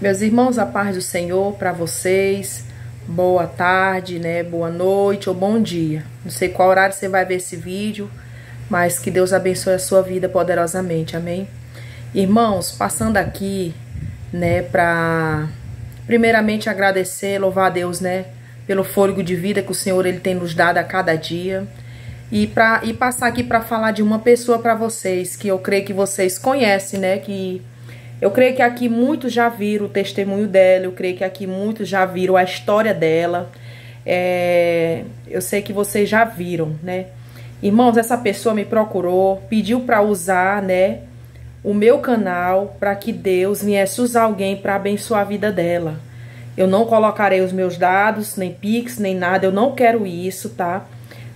Meus irmãos, a paz do Senhor para vocês. Boa tarde, né? Boa noite ou bom dia. Não sei qual horário você vai ver esse vídeo, mas que Deus abençoe a sua vida poderosamente. Amém. Irmãos, passando aqui, né, para primeiramente agradecer, louvar a Deus, né, pelo fôlego de vida que o Senhor ele tem nos dado a cada dia. E para e passar aqui para falar de uma pessoa para vocês que eu creio que vocês conhecem, né, que eu creio que aqui muitos já viram o testemunho dela, eu creio que aqui muitos já viram a história dela. É, eu sei que vocês já viram, né? Irmãos, essa pessoa me procurou, pediu para usar, né, o meu canal para que Deus viesse usar alguém para abençoar a vida dela. Eu não colocarei os meus dados, nem Pix, nem nada, eu não quero isso, tá?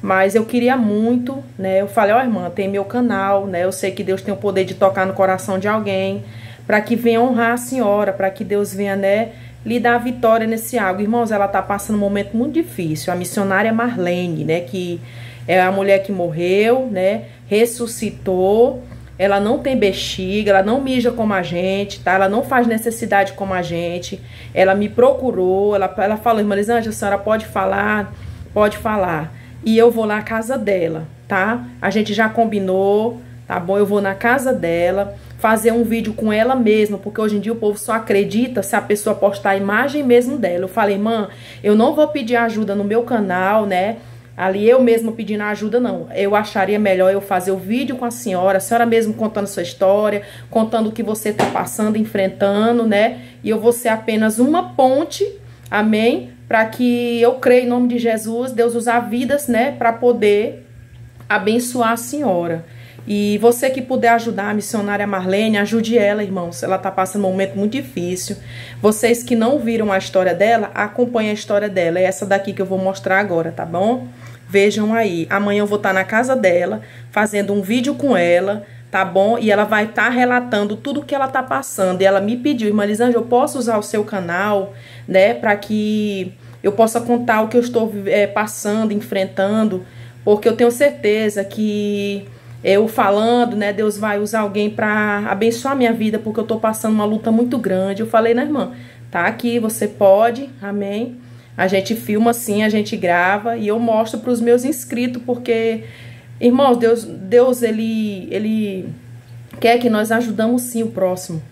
Mas eu queria muito, né? Eu falei, ó, oh, irmã, tem meu canal, né? Eu sei que Deus tem o poder de tocar no coração de alguém para que venha honrar a senhora, para que Deus venha, né, lhe dar a vitória nesse algo. Irmãos, ela tá passando um momento muito difícil. A missionária Marlene, né, que é a mulher que morreu, né, ressuscitou. Ela não tem bexiga, ela não mija como a gente, tá? Ela não faz necessidade como a gente. Ela me procurou, ela, ela falou, irmã Lisângela, a senhora pode falar? Pode falar. E eu vou lá na casa dela, tá? A gente já combinou, tá bom? Eu vou na casa dela fazer um vídeo com ela mesma, porque hoje em dia o povo só acredita se a pessoa postar a imagem mesmo dela. Eu falei, mãe, eu não vou pedir ajuda no meu canal, né? Ali eu mesma pedindo ajuda, não. Eu acharia melhor eu fazer o vídeo com a senhora, a senhora mesmo contando sua história, contando o que você está passando, enfrentando, né? E eu vou ser apenas uma ponte, amém? Para que eu creia em nome de Jesus, Deus usar vidas, né? Para poder abençoar a senhora. E você que puder ajudar a missionária Marlene, ajude ela, irmãos. Ela está passando um momento muito difícil. Vocês que não viram a história dela, acompanhem a história dela. É essa daqui que eu vou mostrar agora, tá bom? Vejam aí. Amanhã eu vou estar tá na casa dela, fazendo um vídeo com ela, tá bom? E ela vai estar tá relatando tudo o que ela tá passando. E ela me pediu, irmã Lisângela, eu posso usar o seu canal, né? Para que eu possa contar o que eu estou é, passando, enfrentando. Porque eu tenho certeza que eu falando, né, Deus vai usar alguém para abençoar minha vida, porque eu tô passando uma luta muito grande. Eu falei, né, irmã, tá aqui, você pode, amém. A gente filma assim, a gente grava e eu mostro para os meus inscritos, porque, irmãos, Deus, Deus ele, ele quer que nós ajudamos sim o próximo,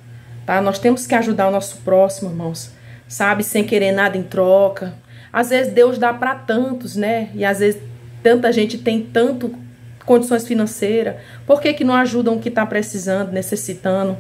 tá? Nós temos que ajudar o nosso próximo, irmãos, sabe, sem querer nada em troca. Às vezes Deus dá para tantos, né? E às vezes tanta gente tem tanto condições financeiras, por que, que não ajudam o que está precisando, necessitando,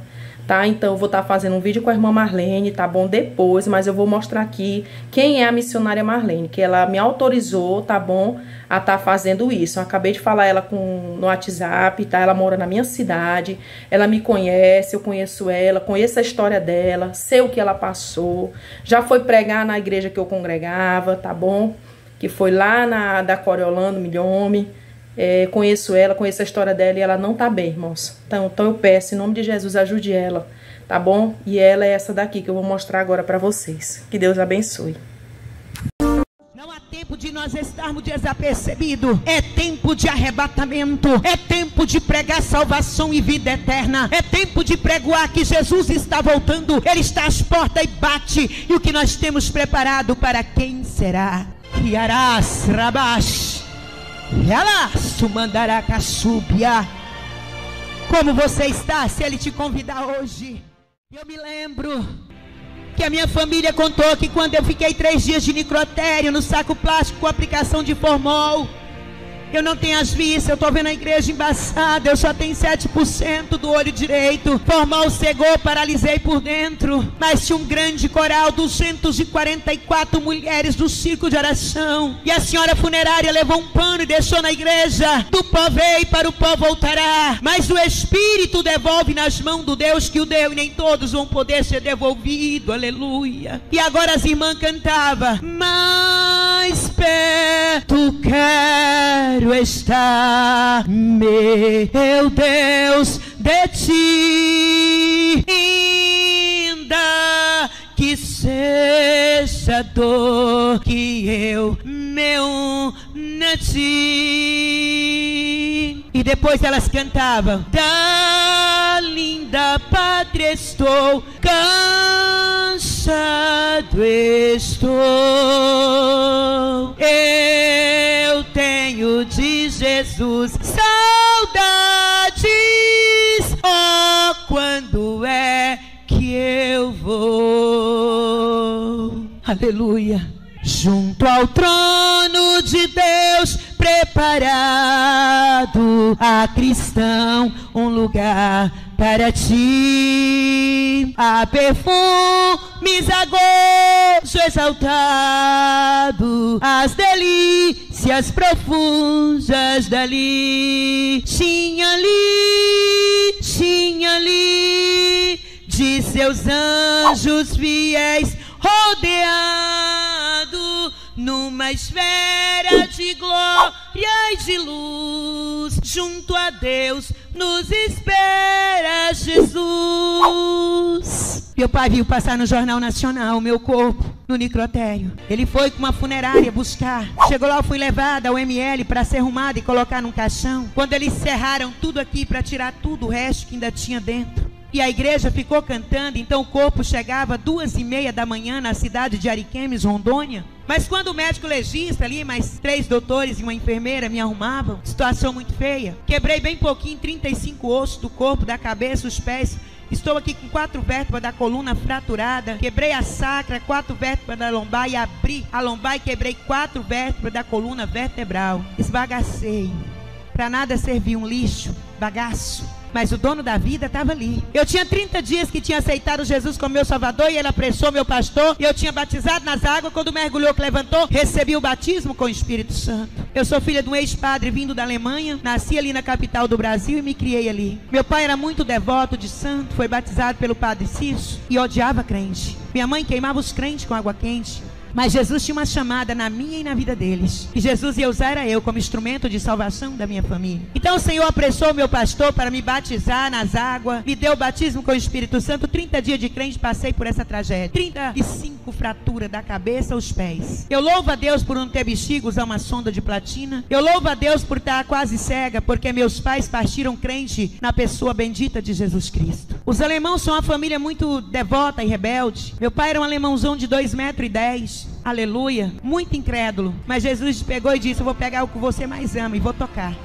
tá? Então, eu vou estar tá fazendo um vídeo com a irmã Marlene, tá bom? Depois, mas eu vou mostrar aqui quem é a missionária Marlene, que ela me autorizou, tá bom? A estar tá fazendo isso. Eu acabei de falar ela com, no WhatsApp, tá? Ela mora na minha cidade, ela me conhece, eu conheço ela, conheço a história dela, sei o que ela passou, já foi pregar na igreja que eu congregava, tá bom? Que foi lá na da Coriolano, Milhome, é, conheço ela, conheço a história dela e ela não tá bem, irmãos. Então, então eu peço, em nome de Jesus, ajude ela, tá bom? E ela é essa daqui que eu vou mostrar agora para vocês. Que Deus abençoe. Não há tempo de nós estarmos desapercebidos. É tempo de arrebatamento. É tempo de pregar salvação e vida eterna. É tempo de pregoar que Jesus está voltando. Ele está às portas e bate. E o que nós temos preparado para quem será? Yarás, Rabash. Ela sumandará caçúbia. Como você está se ele te convidar hoje? Eu me lembro que a minha família contou que quando eu fiquei três dias de necrotério no saco plástico com aplicação de formol, eu não tenho as vistas, eu estou vendo a igreja embaçada, eu só tenho 7% do olho direito. Formal cegou, paralisei por dentro. Mas tinha um grande coral, 244 mulheres do circo de oração. E a senhora funerária levou um pano e deixou na igreja. Do pó veio para o pó voltará. Mas o Espírito devolve nas mãos do Deus que o deu, e nem todos vão poder ser devolvidos. Aleluia. E agora as irmãs cantavam. Mais perto quero quero estar, meu Deus, de ti. Ainda que seja dor que eu me unati. E depois elas cantavam: Da linda pátria estou cansado estou. Eu tenho de Jesus saudades. Oh, quando é que eu vou? Aleluia. Junto ao trono de Deus preparado a cristão um lugar para ti. A perfumes a gozo exaltado, as delícias profundas dali. Tinha ali, tinha ali, de seus anjos fiéis rodeado numa esfera de glória e de luz, junto a Deus nos espera Jesus. Meu pai viu passar no Jornal Nacional o meu corpo no necrotério. Ele foi com uma funerária buscar. Chegou lá, eu fui levada ao ML para ser arrumada e colocar num caixão. Quando eles cerraram tudo aqui para tirar tudo o resto que ainda tinha dentro. E a igreja ficou cantando, então o corpo chegava duas e meia da manhã na cidade de Ariquemes, Rondônia. Mas quando o médico legista ali, mais três doutores e uma enfermeira me arrumavam, situação muito feia. Quebrei bem pouquinho, 35 ossos do corpo, da cabeça, os pés. Estou aqui com quatro vértebras da coluna fraturada. Quebrei a sacra, quatro vértebras da lombar e abri a lombar e quebrei quatro vértebras da coluna vertebral. Esbagacei. Para nada serviu um lixo, bagaço. Mas o dono da vida estava ali. Eu tinha 30 dias que tinha aceitado Jesus como meu salvador e ele apressou meu pastor. E eu tinha batizado nas águas. Quando mergulhou que levantou, recebi o batismo com o Espírito Santo. Eu sou filha de um ex-padre vindo da Alemanha. Nasci ali na capital do Brasil e me criei ali. Meu pai era muito devoto de santo. Foi batizado pelo padre Cício e odiava crente. Minha mãe queimava os crentes com água quente. Mas Jesus tinha uma chamada na minha e na vida deles. E Jesus ia usar a eu como instrumento de salvação da minha família. Então o Senhor apressou meu pastor para me batizar nas águas, me deu o batismo com o Espírito Santo. 30 dias de crente passei por essa tragédia. 35 fraturas da cabeça aos pés. Eu louvo a Deus por não ter bexiga, usar uma sonda de platina. Eu louvo a Deus por estar quase cega, porque meus pais partiram crente na pessoa bendita de Jesus Cristo. Os alemãos são uma família muito devota e rebelde. Meu pai era um alemãozão de 2 metros e 10 aleluia, muito incrédulo. Mas Jesus pegou e disse: Eu vou pegar o que você mais ama e vou tocar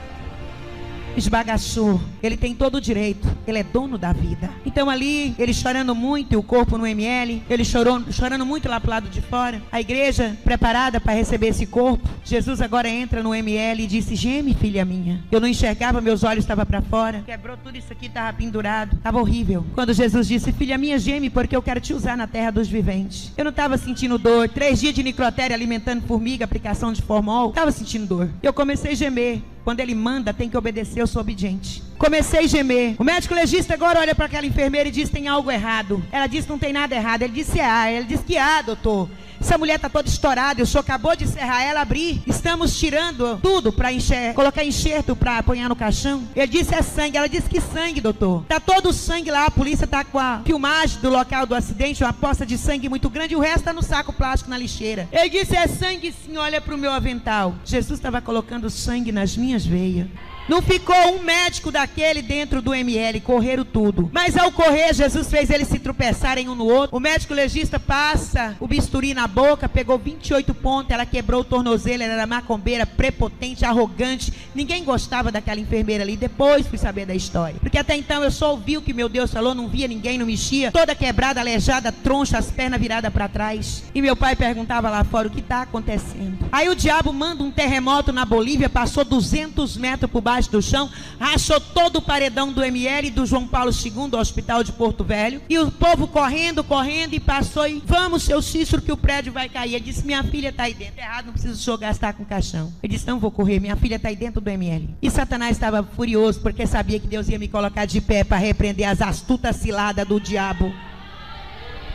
esbagaçou. Ele tem todo o direito. Ele é dono da vida. Então ali, ele chorando muito, o corpo no ML, ele chorou, chorando muito lá pro lado de fora. A igreja preparada para receber esse corpo. Jesus agora entra no ML e disse: "Geme, filha minha". Eu não enxergava, meus olhos estavam para fora. Quebrou tudo isso aqui, estava pendurado. Estava horrível. Quando Jesus disse: "Filha minha, geme, porque eu quero te usar na terra dos viventes". Eu não estava sentindo dor. Três dias de necrotéria alimentando formiga, aplicação de formol. Estava sentindo dor. Eu comecei a gemer. Quando ele manda, tem que obedecer, eu sou obediente. Comecei a gemer. O médico legista agora olha para aquela enfermeira e diz: tem algo errado. Ela diz: não tem nada errado. Ele disse: ah. Ele diz: que há, doutor. Essa mulher está toda estourada. O senhor acabou de encerrar ela, abrir. Estamos tirando tudo para encher, colocar enxerto para apanhar no caixão. Ele disse: é sangue. Ela disse: que sangue, doutor? Tá todo o sangue lá. A polícia está com a filmagem do local do acidente, uma poça de sangue muito grande. O resto está no saco plástico na lixeira. Ele disse: é sangue, sim. Olha para o meu avental. Jesus estava colocando sangue nas minhas veias. Não ficou um médico daquele dentro do ML, correram tudo. Mas ao correr, Jesus fez eles se tropeçarem um no outro. O médico legista passa o bisturi na boca, pegou 28 pontos, ela quebrou o tornozelo, ela era macombeira, prepotente, arrogante. Ninguém gostava daquela enfermeira ali. Depois fui saber da história. Porque até então eu só ouvi o que meu Deus falou, não via ninguém, não mexia. Toda quebrada, aleijada, troncha, as pernas viradas para trás. E meu pai perguntava lá fora o que está acontecendo. Aí o diabo manda um terremoto na Bolívia, passou 200 metros por baixo do chão, rachou todo o paredão do ML e do João Paulo II, do Hospital de Porto Velho. E o povo correndo, correndo e passou e vamos, seu Cícero, que o prédio vai cair. Ele disse: Minha filha está aí dentro. Errado, não precisa o senhor gastar com caixão. Ele disse: Não vou correr, minha filha está aí dentro do ML. E Satanás estava furioso porque sabia que Deus ia me colocar de pé para repreender as astutas ciladas do diabo.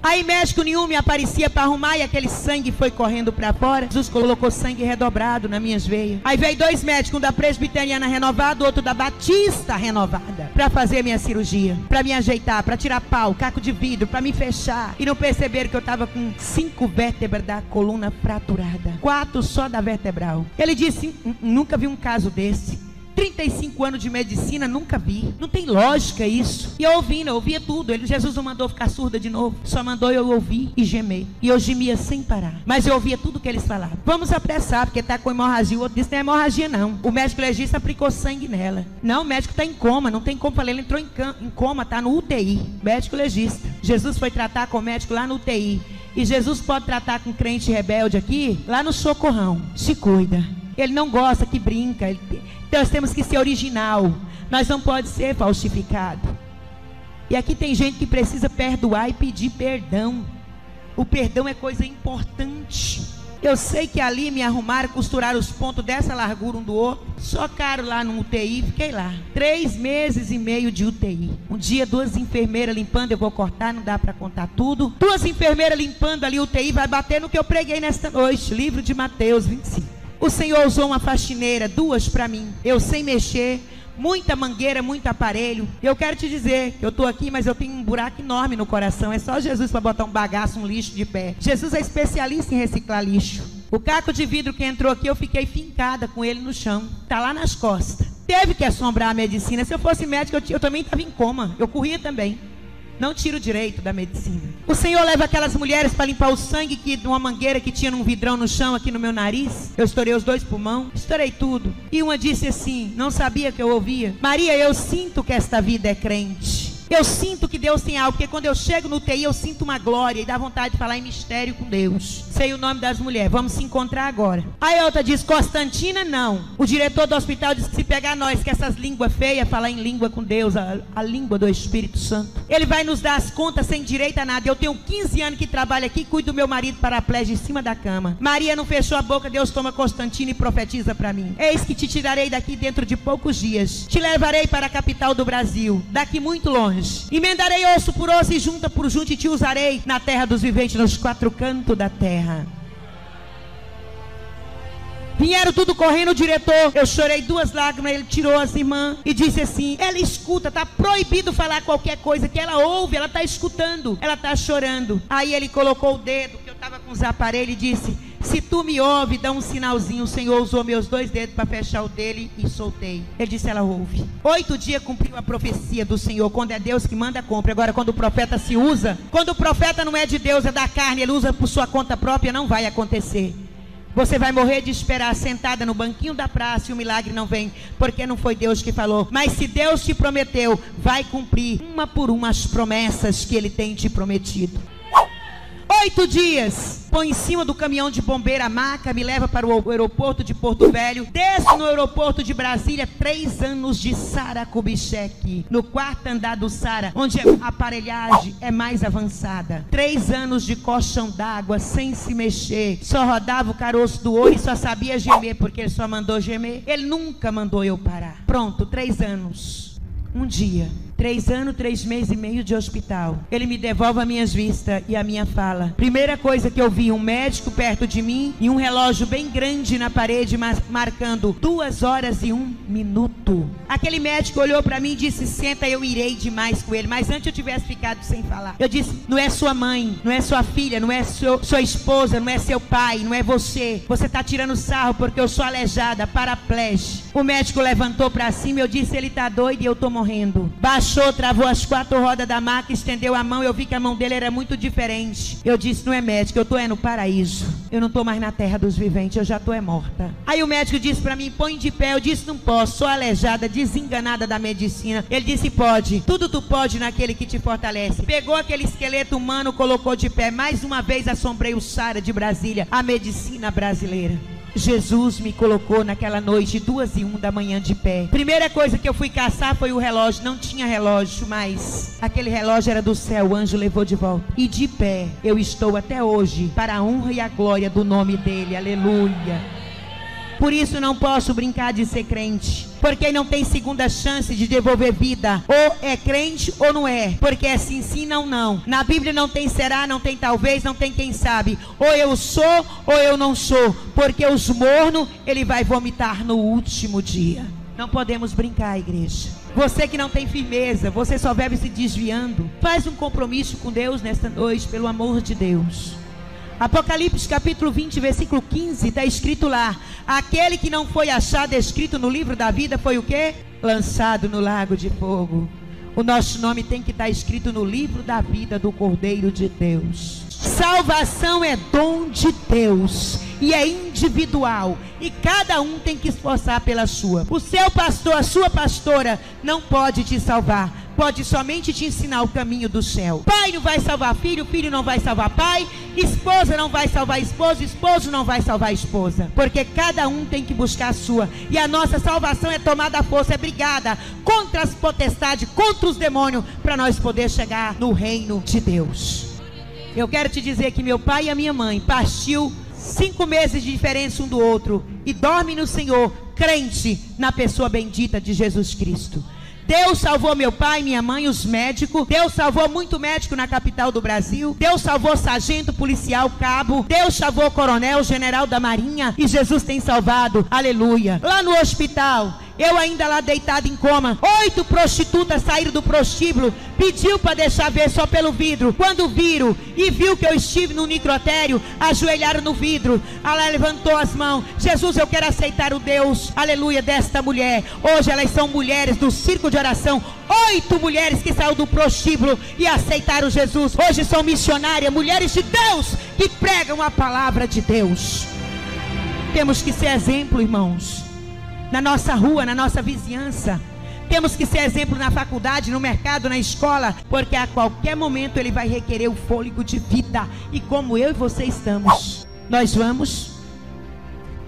Aí médico nenhum me aparecia para arrumar e aquele sangue foi correndo para fora. Jesus colocou sangue redobrado nas minhas veias. Aí veio dois médicos, um da presbiteriana renovada, outro da batista renovada, para fazer minha cirurgia, para me ajeitar, para tirar pau, caco de vidro, para me fechar. E não perceberam que eu estava com cinco vértebras da coluna fraturada, quatro só da vertebral. Ele disse: Nunca vi um caso desse. 35 anos de medicina, nunca vi. Não tem lógica isso. E eu ouvindo, eu ouvia tudo. Ele, Jesus não mandou ficar surda de novo. Só mandou eu ouvir e gemer. E eu gemia sem parar. Mas eu ouvia tudo que eles falavam. Vamos apressar, porque está com hemorragia. O outro disse: não é hemorragia, não. O médico legista aplicou sangue nela. Não, o médico está em coma. Não tem como. Falei, ele entrou em, em coma, está no UTI. Médico legista. Jesus foi tratar com o médico lá no UTI. E Jesus pode tratar com crente rebelde aqui, lá no socorrão. Se cuida. Ele não gosta que brinca. Então nós temos que ser original. Nós não pode ser falsificado. E aqui tem gente que precisa perdoar e pedir perdão. O perdão é coisa importante. Eu sei que ali me arrumaram, costuraram os pontos dessa largura um do outro. Socaram lá no UTI, fiquei lá. Três meses e meio de UTI. Um dia, duas enfermeiras limpando, eu vou cortar, não dá para contar tudo. Duas enfermeiras limpando ali UTI, vai bater no que eu preguei nesta noite. Livro de Mateus 25. O Senhor usou uma faxineira, duas para mim. Eu sem mexer, muita mangueira, muito aparelho. Eu quero te dizer, eu estou aqui, mas eu tenho um buraco enorme no coração. É só Jesus para botar um bagaço, um lixo de pé. Jesus é especialista em reciclar lixo. O caco de vidro que entrou aqui, eu fiquei fincada com ele no chão. Tá lá nas costas. Teve que assombrar a medicina. Se eu fosse médico, eu, eu também estava em coma. Eu corria também. Não tira o direito da medicina. O Senhor leva aquelas mulheres para limpar o sangue que de uma mangueira que tinha num vidrão no chão aqui no meu nariz. Eu estourei os dois pulmões, estourei tudo. E uma disse assim: Não sabia que eu ouvia. Maria, eu sinto que esta vida é crente. Eu sinto que Deus tem algo, porque quando eu chego no TI, eu sinto uma glória e dá vontade de falar em mistério com Deus. Sei o nome das mulheres, vamos se encontrar agora. Aí a outra diz: Constantina, não. O diretor do hospital disse que se pegar nós, que essas línguas feias, falar em língua com Deus, a, a língua do Espírito Santo, ele vai nos dar as contas sem direito a nada. Eu tenho 15 anos que trabalho aqui, cuido do meu marido paraplégico em cima da cama. Maria não fechou a boca, Deus toma Constantina e profetiza para mim: Eis que te tirarei daqui dentro de poucos dias, te levarei para a capital do Brasil, daqui muito longe anos. Emendarei osso por osso e junta por junta e te usarei na terra dos viventes, nos quatro cantos da terra. Vieram tudo correndo, o diretor. Eu chorei duas lágrimas. Ele tirou as irmãs e disse assim: Ela escuta, tá proibido falar qualquer coisa que ela ouve, ela tá escutando, ela tá chorando. Aí ele colocou o dedo, que eu tava com os aparelhos, e disse: se tu me ouve, dá um sinalzinho. O Senhor usou meus dois dedos para fechar o dele e soltei. Ele disse: Ela ouve. Oito dias cumpriu a profecia do Senhor. Quando é Deus que manda, compra. Agora, quando o profeta se usa, quando o profeta não é de Deus, é da carne, ele usa por sua conta própria, não vai acontecer. Você vai morrer de esperar sentada no banquinho da praça e o milagre não vem, porque não foi Deus que falou. Mas se Deus te prometeu, vai cumprir uma por uma as promessas que ele tem te prometido. Oito dias põe em cima do caminhão de bombeiro a maca, me leva para o aeroporto de Porto Velho, desço no aeroporto de Brasília, três anos de Sara Kubitschek, no quarto andar do Sara, onde a aparelhagem é mais avançada. Três anos de colchão d'água, sem se mexer, só rodava o caroço do olho e só sabia gemer, porque ele só mandou gemer. Ele nunca mandou eu parar. Pronto, três anos. Um dia, Três anos, três meses e meio de hospital. Ele me devolve as minhas vistas e a minha fala. Primeira coisa que eu vi, um médico perto de mim e um relógio bem grande na parede, marcando duas horas e um minuto. Aquele médico olhou para mim e disse: Senta, eu irei demais com ele. Mas antes eu tivesse ficado sem falar. Eu disse: Não é sua mãe, não é sua filha, não é seu, sua esposa, não é seu pai, não é você. Você está tirando sarro porque eu sou aleijada, paraplégica. O médico levantou para cima e eu disse: Ele está doido e eu estou morrendo. Baixou baixou, travou as quatro rodas da maca, estendeu a mão. Eu vi que a mão dele era muito diferente. Eu disse: Não é médico, eu estou é no paraíso. Eu não estou mais na terra dos viventes, eu já estou é morta. Aí o médico disse para mim: Põe de pé. Eu disse: Não posso, sou aleijada, desenganada da medicina. Ele disse: Pode, tudo tu pode naquele que te fortalece. Pegou aquele esqueleto humano, colocou de pé. Mais uma vez assombrei o Sara de Brasília, a medicina brasileira. Jesus me colocou naquela noite, duas e um da manhã de pé. Primeira coisa que eu fui caçar foi o relógio. Não tinha relógio, mas aquele relógio era do céu. O anjo levou de volta. E de pé eu estou até hoje para a honra e a glória do nome dele. Aleluia. Por isso não posso brincar de ser crente. Porque não tem segunda chance de devolver vida. Ou é crente ou não é. Porque é sim, sim, não, não. Na Bíblia não tem será, não tem talvez, não tem quem sabe. Ou eu sou ou eu não sou. Porque os mornos ele vai vomitar no último dia. Não podemos brincar, igreja. Você que não tem firmeza, você só vive se desviando. Faz um compromisso com Deus nesta noite, pelo amor de Deus. Apocalipse capítulo 20, versículo 15, está escrito lá: Aquele que não foi achado escrito no livro da vida foi o quê? Lançado no lago de fogo. O nosso nome tem que estar tá escrito no livro da vida do Cordeiro de Deus. Salvação é dom de Deus e é individual. E cada um tem que esforçar pela sua. O seu pastor, a sua pastora, não pode te salvar. Pode somente te ensinar o caminho do céu. Pai não vai salvar filho, filho não vai salvar pai, esposa não vai salvar esposo, esposo não vai salvar esposa. Porque cada um tem que buscar a sua. E a nossa salvação é tomada à força, é brigada contra as potestades, contra os demônios, para nós poder chegar no reino de Deus. Eu quero te dizer que meu pai e a minha mãe partiu cinco meses de diferença um do outro e dorme no Senhor, crente na pessoa bendita de Jesus Cristo. Deus salvou meu pai, minha mãe, os médicos. Deus salvou muito médico na capital do Brasil. Deus salvou sargento, policial, cabo. Deus salvou coronel, general da marinha. E Jesus tem salvado. Aleluia. Lá no hospital, eu ainda lá deitado em coma. Oito prostitutas saíram do prostíbulo. Pediu para deixar ver só pelo vidro. Quando viram e viu que eu estive no necrotério, ajoelharam no vidro. Ela levantou as mãos. Jesus, eu quero aceitar o Deus, aleluia, desta mulher. Hoje elas são mulheres do circo de oração. Oito mulheres que saíram do prostíbulo e aceitaram Jesus. Hoje são missionárias, mulheres de Deus que pregam a palavra de Deus. Temos que ser exemplo, irmãos na nossa rua, na nossa vizinhança. Temos que ser exemplo na faculdade, no mercado, na escola, porque a qualquer momento ele vai requerer o fôlego de vida. E como eu e você estamos, nós vamos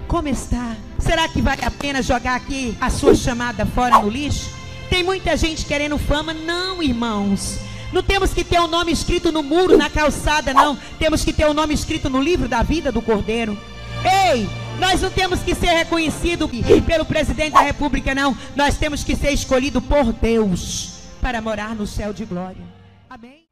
como está? Será que vale a pena jogar aqui a sua chamada fora no lixo? Tem muita gente querendo fama? Não, irmãos. Não temos que ter o um nome escrito no muro, na calçada, não. Temos que ter o um nome escrito no livro da vida do Cordeiro. Ei, nós não temos que ser reconhecido pelo presidente da república, não. Nós temos que ser escolhido por Deus para morar no céu de glória. Amém?